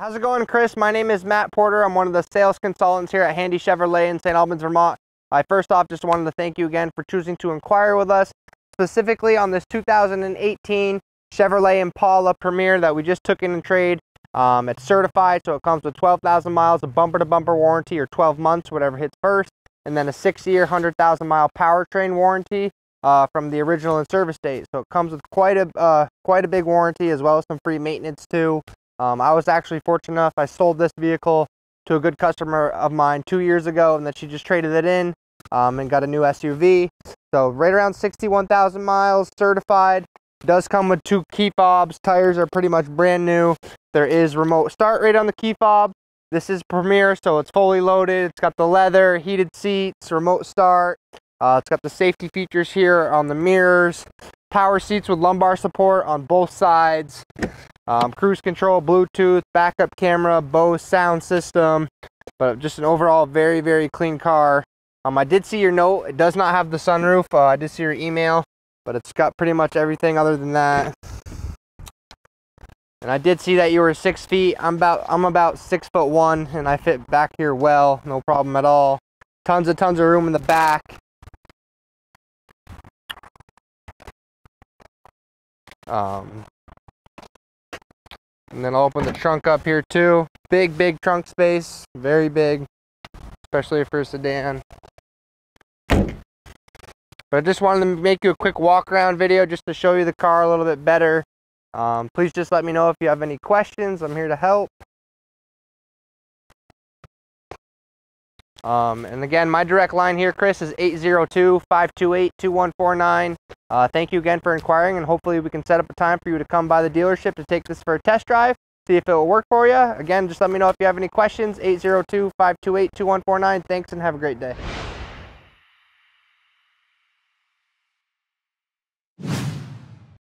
How's it going, Chris? My name is Matt Porter. I'm one of the sales consultants here at Handy Chevrolet in St. Albans, Vermont. I first off just wanted to thank you again for choosing to inquire with us, specifically on this 2018 Chevrolet Impala Premier that we just took in and trade. Um, it's certified, so it comes with 12,000 miles of bumper-to-bumper -bumper warranty or 12 months, whatever hits first, and then a six-year, 100,000 mile powertrain warranty uh, from the original and service date. So it comes with quite a uh, quite a big warranty as well as some free maintenance too. Um, I was actually fortunate enough, I sold this vehicle to a good customer of mine two years ago and then she just traded it in um, and got a new SUV. So right around 61,000 miles, certified. Does come with two key fobs. Tires are pretty much brand new. There is remote start right on the key fob. This is Premier, so it's fully loaded. It's got the leather, heated seats, remote start. Uh, it's got the safety features here on the mirrors. Power seats with lumbar support on both sides. Um, cruise control, Bluetooth, backup camera, Bose sound system, but just an overall very, very clean car. Um, I did see your note. It does not have the sunroof. Uh, I did see your email, but it's got pretty much everything other than that. And I did see that you were six feet. I'm about I'm about six foot one, and I fit back here well, no problem at all. Tons of tons of room in the back. Um, and then I'll open the trunk up here too. Big, big trunk space. Very big, especially for a sedan. But I just wanted to make you a quick walk around video just to show you the car a little bit better. Um, please just let me know if you have any questions. I'm here to help. Um, and again, my direct line here, Chris, is 802-528-2149. Uh, thank you again for inquiring, and hopefully we can set up a time for you to come by the dealership to take this for a test drive, see if it will work for you. Again, just let me know if you have any questions, 802-528-2149. Thanks, and have a great day.